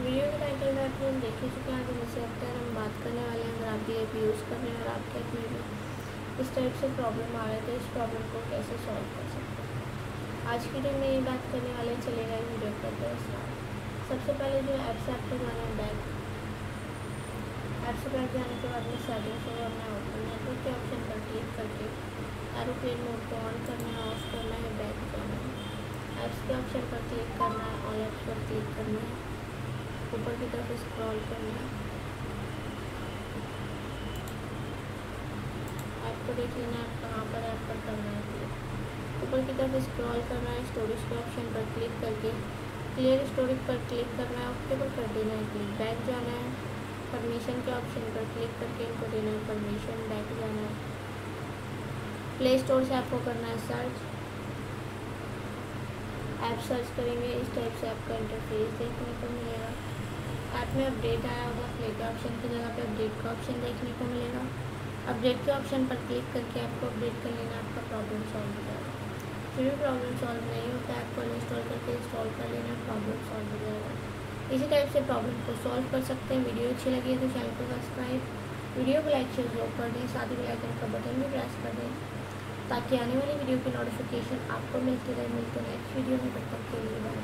Video के title में आप हम देख ही चुके हैं आगे मुझसे अक्टर हम बात करने वाले हैं, अगर आप भी ऐप यूज़ कर रहे हैं और आपके ऐप में इस टाइप से प्रॉब्लम आ रहे थे इस प्रॉब्लम को कैसे सॉल्व कर सकते हैं? आज की दिन में ये बात करने वाले चलेगा वीडियो करते हैं सबसे पहले जो ऐप से आपको जाना है बैक ऐप से बैठ जाने के बाद में सेटिंग्स को करना है ओपन नेटवर्क के ऑप्शन पर क्लिक करके एरोप्लेन मोड को ऑन करना है ऑफ़ करना है बैक करना है। ऐप्स के ऑप्शन पर क्लिक करना है ऑल ऐप्स पर क्लिक करना है। ऊपर की तरफ़ स्क्रॉल करना। है ऐप को देख लेना है कहाँ पर ऐप पर करना है ऊपर की तरफ़ स्क्रॉल करना है स्टोरेज के ऑप्शन पर क्लिक करके। क्लियर स्टोरेज पर क्लिक करना है ओके पर कर देना है क्लिक बैक जाना है। परमिशन के ऑप्शन पर क्लिक करके इनको देना है परमिशन बैक जाना है। प्ले स्टोर से आपको करना है सर्च ऐप सर्च करेंगे, इस टाइप से आपका इंटरफेस देखने को मिलेगा। ऐप में अपडेट आया होगा प्ले के ऑप्शन की जगह पे अपडेट का ऑप्शन देखने को मिलेगा। अपडेट के ऑप्शन पर क्लिक करके आपको अपडेट कर लेना, आपका प्रॉब्लम सॉल्व हो जाएगा। फिर भी प्रॉब्लम सॉल्व नहीं होता है आपको इंस्टॉल करके इंस्टॉल कर लेना प्रॉब्लम सॉल्व हो जाएगा। इसी टाइप से प्रॉब्लम को सॉल्व कर सकते हैं। वीडियो अच्छी लगी है तो चैनल को सब्सक्राइब वीडियो को लाइक शेयर ज़रूर कर दें, साथ ही लाइकन का बटन भी प्रेस कर दें, ताकि आने वाली वीडियो की नोटिफिकेशन आपको मिलती रहे। मिलते नेक्स्ट वीडियो में, तब तक के लिए बाय